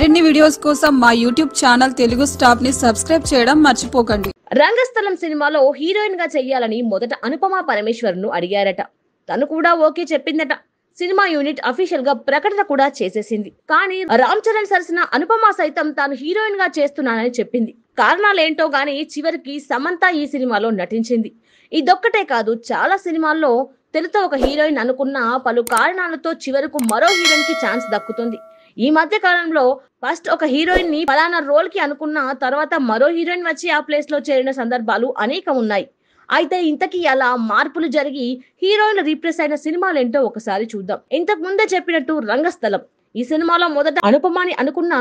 మరిన్ని వీడియోస్ కోసం మా యూట్యూబ్ ఛానల్ తెలుగు స్టాప్ని సబ్స్క్రైబ్ చేయడం మర్చిపోకండి. రంగస్థలం సినిమాలో హీరోయిన్గా చెయ్యాలని మొదట అనుపమ పరమేశ్వర్ను అడిగారట. తను కూడా ఓకే చెప్పిందట. సినిమా యూనిట్ అఫీషియల్గా ప్రకటన కూడా చేసేసింది. కానీ రామ్ చరణ్ సరసన అనుపమ సైతం తాను హీరోయిన్గా చేస్తున్నానని చెప్పింది. కారణాలేంటో గానీ చివరికి సమంత ఈ సినిమాలో నటించింది. ఇదొక్కటే కాదు చాలా సినిమాల్లో తెలుతో ఒక హీరోయిన్ అనుకున్న పలు కారణాలతో చివరకు మరో హీరోయిన్కి ఛాన్స్ దక్కుతుంది. ఈ మధ్య కాలంలో ఫస్ట్ ఒక హీరోయిన్ని ఫలానా రోల్కి అనుకున్న తర్వాత మరో హీరోయిన్ వచ్చి ఆ ప్లేస్లో చేరిన సందర్భాలు అనేకం ఉన్నాయి. అయితే ఇంతకీ అలా మార్పులు జరిగి హీరోయిన్ రీప్లేస్ అయిన సినిమాలేంటో ఒకసారి చూద్దాం. ఇంతకు ముందే చెప్పినట్టు రంగస్థలం. ఈ సినిమాలో మొదట అనుపమాని అనుకున్నా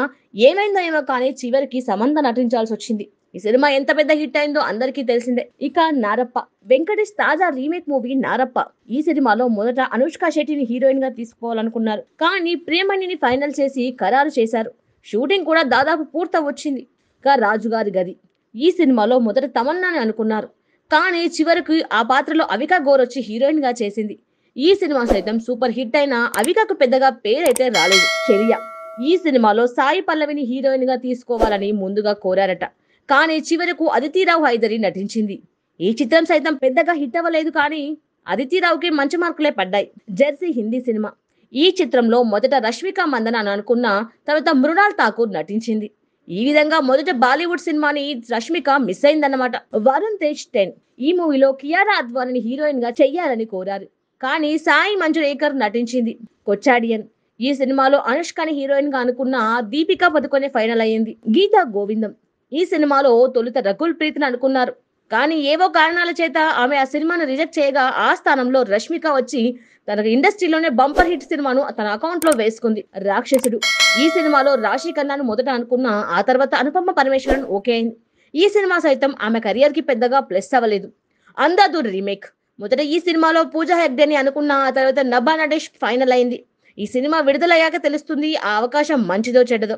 ఏమైందో ఏమో కానీ చివరికి సమంత నటించాల్సి వచ్చింది ఈ సినిమా ఎంత పెద్ద హిట్ అయిందో అందరికీ తెలిసిందే. ఇక నారప్ప. వెంకటేష్ తాజా రీమేక్ మూవీ నారప్ప. ఈ సినిమాలో మొదట అనుష్క శెట్టిని హీరోయిన్గా తీసుకోవాలనుకున్నారు. కానీ ప్రేమణిని ఫైనల్ చేసి ఖరారు చేశారు. షూటింగ్ కూడా దాదాపు పూర్త వచ్చింది ఇక రాజుగారి గది. ఈ సినిమాలో మొదట తమన్నాని అనుకున్నారు. కానీ చివరకు ఆ పాత్రలో అవికా గోర్ వచ్చి హీరోయిన్గా చేసింది. ఈ సినిమా సైతం సూపర్ హిట్ అయినా అవికాకు పెద్దగా పేరైతే రాలేదు. చర్య. ఈ సినిమాలో సాయి పల్లవిని హీరోయిన్గా తీసుకోవాలని ముందుగా కోరారట. కానీ చివరకు అదితిరావు హైదరి నటించింది. ఈ చిత్రం సైతం పెద్దగా హిట్ అవ్వలేదు కానీ అదితిరావుకి మంచి మార్కులే పడ్డాయి. Jersey Hindi cinema. ఈ చిత్రంలో మొదట రష్మిక మందన అని అనుకున్న తర్వాత మృణాల్ ఠాకూర్ నటించింది. ఈ విధంగా మొదట బాలీవుడ్ సినిమాని రష్మిక మిస్ అయిందన్నమాట. వరుణ్ తేజ్ టెన్. ఈ మూవీలో కియారా అద్వానిని హీరోయిన్గా చెయ్యాలని కోరారు. కానీ సాయి మంజురేకర్ నటించింది. కొచ్చాడియన్. ఈ సినిమాలో అనుష్కని హీరోయిన్గా అనుకున్న దీపికా పదుకొనే ఫైనల్ అయ్యింది. గీతా గోవిందం. ఈ సినిమాలో తొలుత రకుల్ ప్రీత్ని అనుకున్నారు. కానీ ఏవో కారణాల చేత ఆమె ఆ సినిమాను రిజెక్ట్ చేయగా ఆ స్థానంలో రష్మిక వచ్చి తన ఇండస్ట్రీలోనే బంపర్ హిట్ సినిమాను తన అకౌంట్లో వేసుకుంది రాక్షసుడు. ఈ సినిమాలో రాశి ఖన్నాను మొదట అనుకున్న ఆ తర్వాత అనుపమ పరమేశ్వరన్ ఓకే అయింది. ఈ సినిమా సైతం ఆమె కెరియర్కి పెద్దగా ప్లస్ అవ్వలేదు. అందాదు రీమేక్. మొదట ఈ సినిమాలో పూజా హెగ్డేని అనుకున్న ఆ తర్వాత నబా నటేష్ ఫైనల్ అయింది. ఈ సినిమా విడుదలయ్యాక తెలుస్తుంది ఆ అవకాశం మంచిదో చెడ్డదో.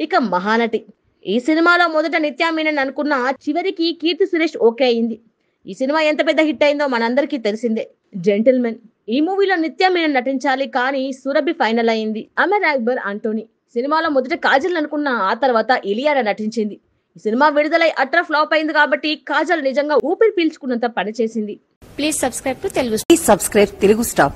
ఇక మహానటి. ఈ సినిమాలో మొదట నిత్యా మీనన్ అనుకున్న చివరికి కీర్తి సురేష్ ఓకే అయింది. ఈ సినిమా ఎంత పెద్ద హిట్ అయిందో మనందరికీ తెలిసిందే. జెంటిల్మెన్. ఈ మూవీలో నిత్యా మీనన్ నటించాలి కానీ సురభి ఫైనల్ అయింది. అమర్ అక్బర్ అంటోనీ సినిమాలో మొదట కాజల్ అనుకున్న ఆ తర్వాత ఇలియానా నటించింది. ఈ సినిమా విడుదలై అట్రా ఫ్లాప్ అయింది కాబట్టి కాజల్ నిజంగా ఊపిరి పీల్చుకున్నంత పనిచేసింది. Please subscribe to Telugu Please subscribe Telugu Star.